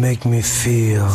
make me feel.